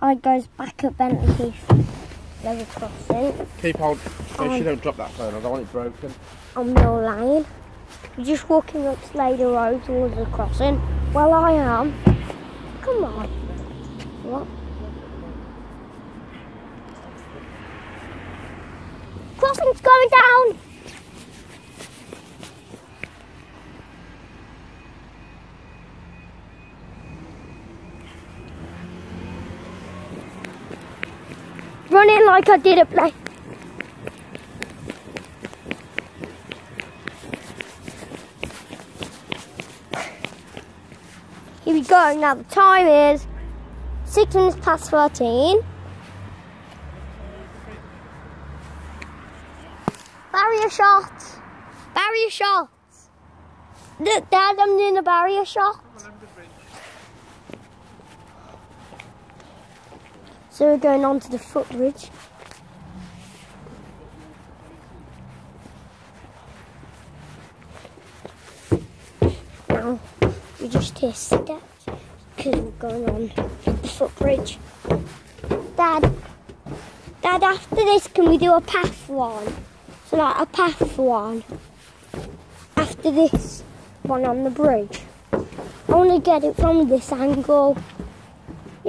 Hi guys, back at Bentley Heath level crossing Keep hold. Make Um, sure you don't drop that phone. I don't want it broken. on Mill Lane. We're just walking up Slader Road towards the crossing. Well, I am. Come on. What? Crossing's going down! Running like I did at play. Here we go. Now the time is six minutes past thirteen. Barrier shot. Barrier shot. Look, Dad, I'm doing a barrier shot. So we're going on to the footbridge. Now we just hear steps because we're going on the footbridge. Dad, Dad, after this, can we do a path one? So like a path one. After this one on the bridge. I want to get it from this angle.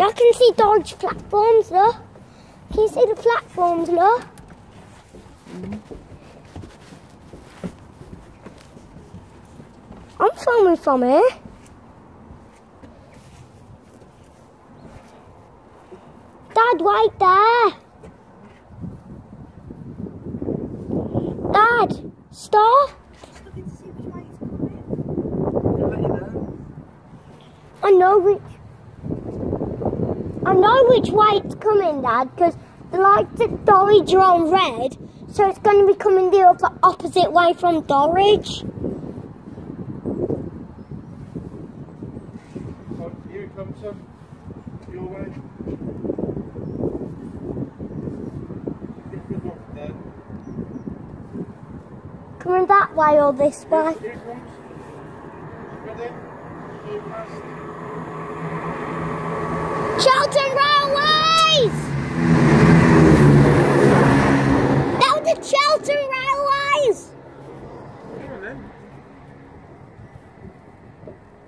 I can see Dorridge platforms, look. Can you see the platforms, look? I'm filming from here. Dad, right there. Dad, stop. I know which. I know which way it's coming, Dad, because the lights at Dorridge are on red, so it's going to be coming the other opposite way from Dorridge. Oh, here it comes. Your way. Good luck, Dad. Coming that way or this way? Here it comes. Ready? Go past Railways! Now the Chiltern Railways! Come on then.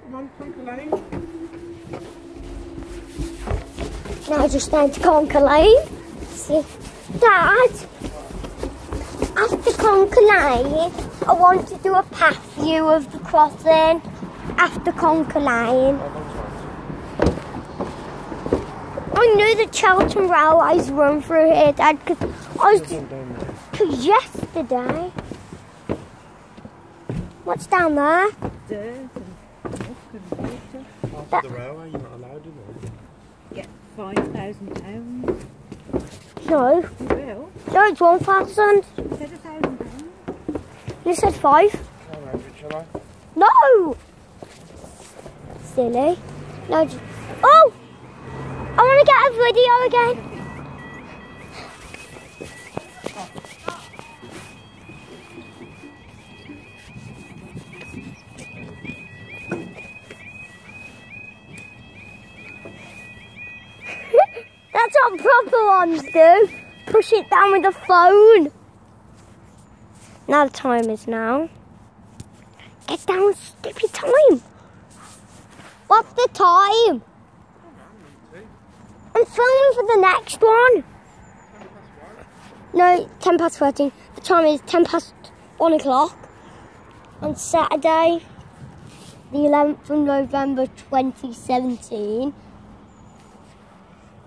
Come on, Conker Lane. Now just down to Conker Lane. See, Dad, after Conker Lane, I want to do a path view of the crossing after Conker Lane. I know the Chiltern Railways run through here, Dad, because I was Down there. cause yesterday. What's down there? dirt and muck and water. After the railway, £5,000. No. You will. No, it's 1000 You said £1,000. You said 5 no! Silly. No. Oh! I want to get a video again. Ones do. Push it down with the phone. Now the time is now. Get down, your time. What's the time? I'm filming for the next one. No, 10 past 13. The time is 10 past 1 o'clock on Saturday, the 11th of November 2017.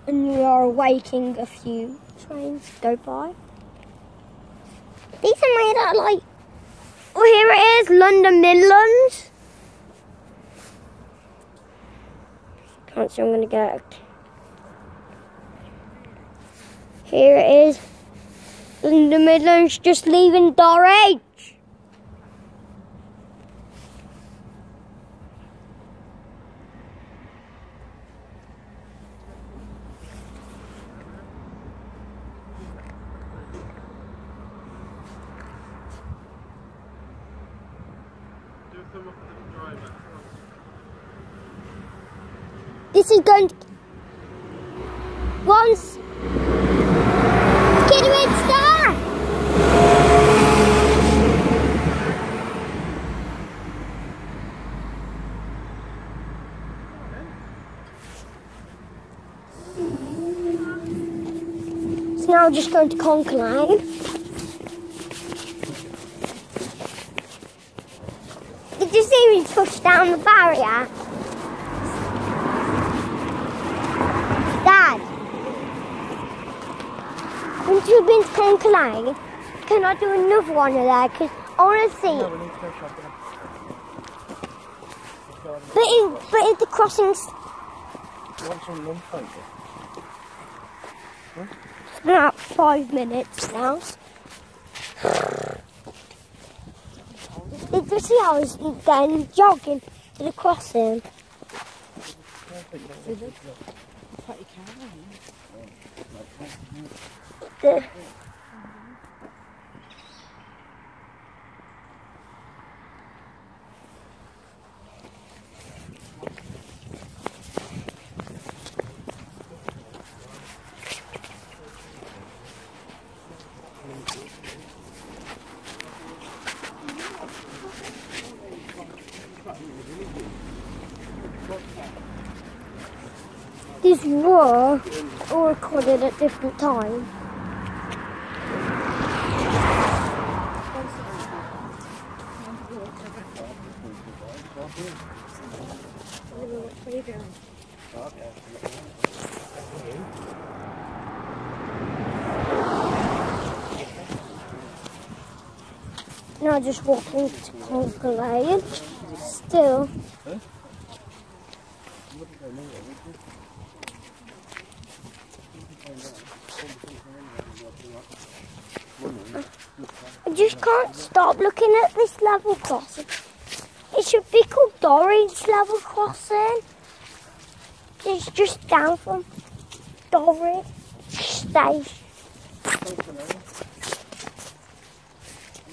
And we are waiting a few trains to go by. These are made out like Oh, here it is, London Midlands. Can't see, I'm gonna get. Here it is, London Midlands, just leaving Dorridge. Do a thumb up for the driver. This is going to... Once. Kidwin Star! So now just going to Conker Line. Did you see me push down the barrier? Dad, once you've been to can I do another one of that? Because I want to see. No, we need to go shopping. But in, but in the crossings, You want some lunch, don't you? it's been about five minutes now. Did you see I was then jogging to the crossing? What you can, The, these were all recorded at different times. Now just walking to Conker Lane. Still. I just can't stop looking at this level crossing. It should be called Dorridge level crossing. It's just down from Dorridge station.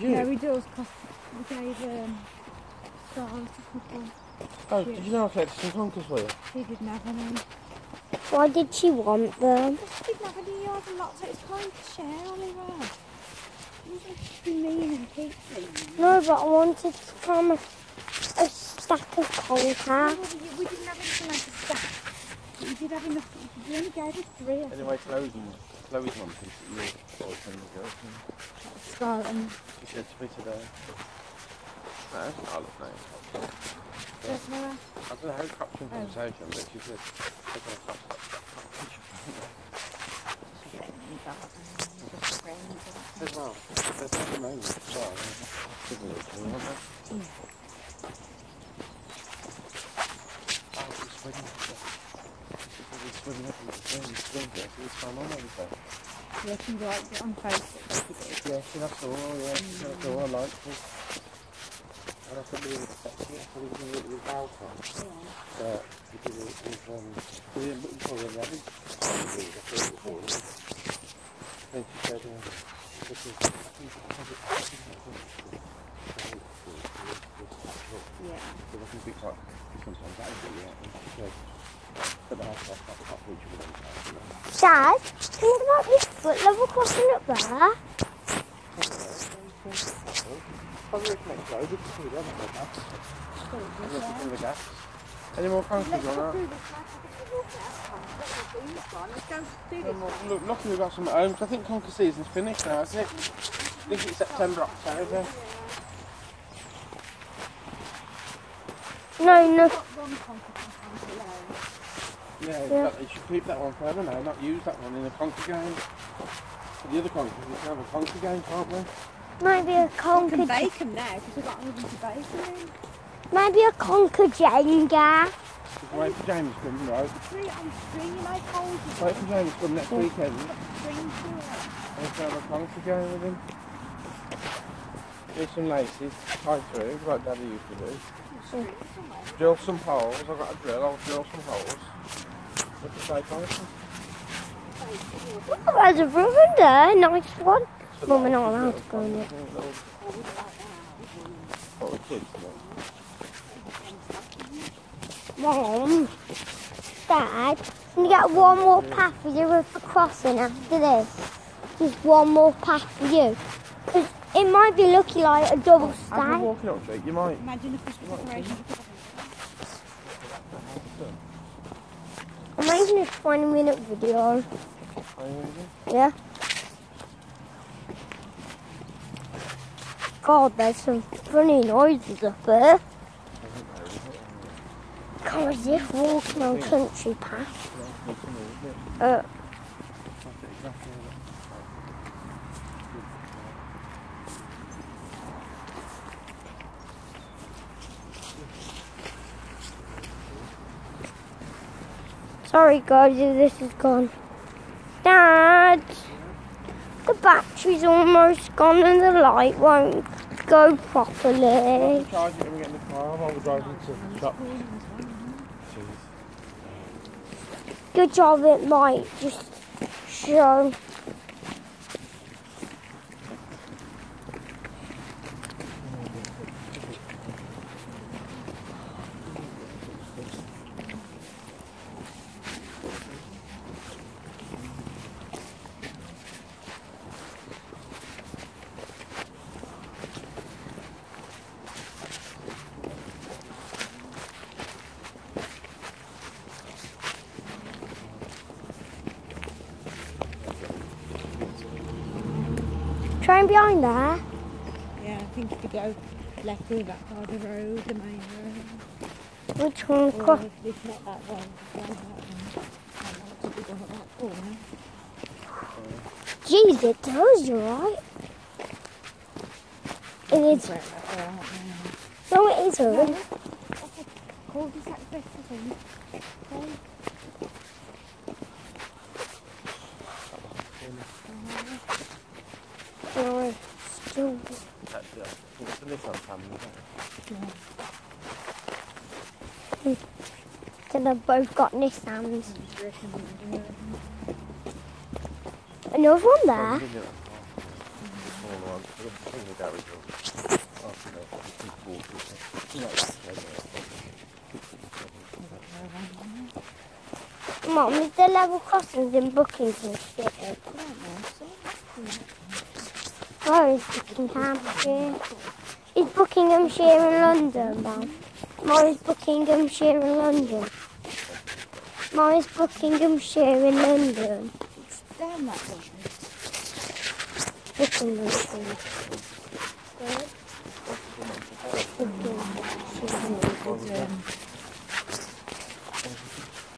Yeah, we do, because we gave um, stars a couple. oh, did you know I collected some conkers for you? She didn't have any. Why did she want them? She didn't have any, you had a lot, so it's kind to share, Oliver. You just be mean and keep. No, but I wanted from a, a stack of conker. We didn't have anything like a stack. We did have enough. We only gave us three. I think. Anyway, Chloe's one, Chloe's one piece that your boyfriend was girlfriend. Scarlet and She said to me today. No, it's not a look name. there's no I don't know how caption conversation, but she said, "They're gonna stop, stop, stop, stop." Said, well, there's nothing wrong with it. Well, isn't it? You want that? Oh, it's sweating. It's in the swing, swing there, so it's fine on everything. Yeah, she liked it on Facebook. Yeah, see, that's all, yeah, that's all I like. And I couldn't really expect it, I thought it was with Balcon. But because it was, um, we didn't put it for the rabbit. Then she said, uh, this is, I think it's because it's, I think it's Yeah. because I think it's like, sometimes that is it, yeah. And she said, put the house off, that top reach with it. Dad, think about this foot level crossing up there. Probably next road, we can see them, I think. Look at. Any more countries on that? Look, luckily we've got some at home, I think Conker season's finished now, isn't it? I think it's September, October. No, no. Yeah, Yeah. exactly. You should keep that one forever now, not use that one in a Conker game. For the other Conker, we can have a Conker game, can't we? Maybe a We can bake them now because we've got nothing to bake them in. maybe a conker Jenga. Just Wait for James to come, right? I'm stringing my poles. Wait for James to come next weekend. String to it. And have a concert going with him. Do some laces, tie through, like Daddy used to do. String somewhere. Drill some holes, I've got a drill, I'll drill some holes. What do you say, Jonathan? Oh, there's a room in there. Nice one. Mum and I are allowed to go in it. What the kids do. Mom, Dad, can you get one more path for you for crossing after this? Just one more path for you. 'Cause it might be looking like a double As we're stack. walking up to you might. Imagine the Christmas decoration. I'm making a 20 minute video. Are you ready? Yeah. God, there's some funny noises up there. God, is this walking on country path? Uh, sorry guys, this is gone. Dad, the battery's almost gone and the light won't go properly. Good job, it might just show. Behind there. Yeah, I think if you go left through that part of the road, the main road. Which one? Or Cross. if it's not that one, go that one. If you that corner. Jeez, it does, you're right. It is. Where that are, aren't No, it isn't. they? Cul-de-sac bit, I think. Okay. No, That's it. It's the Nissan family. So they've both got Nissans. Another one there. Mom, is there level crossings in Buckinghamshire? Is Buckinghamshire? Is Buckinghamshire in London, Mom? Mom, is Buckinghamshire in London? Mom, is Buckinghamshire in London? It's Down that one. Buckinghamshire. Buckinghamshire. Um,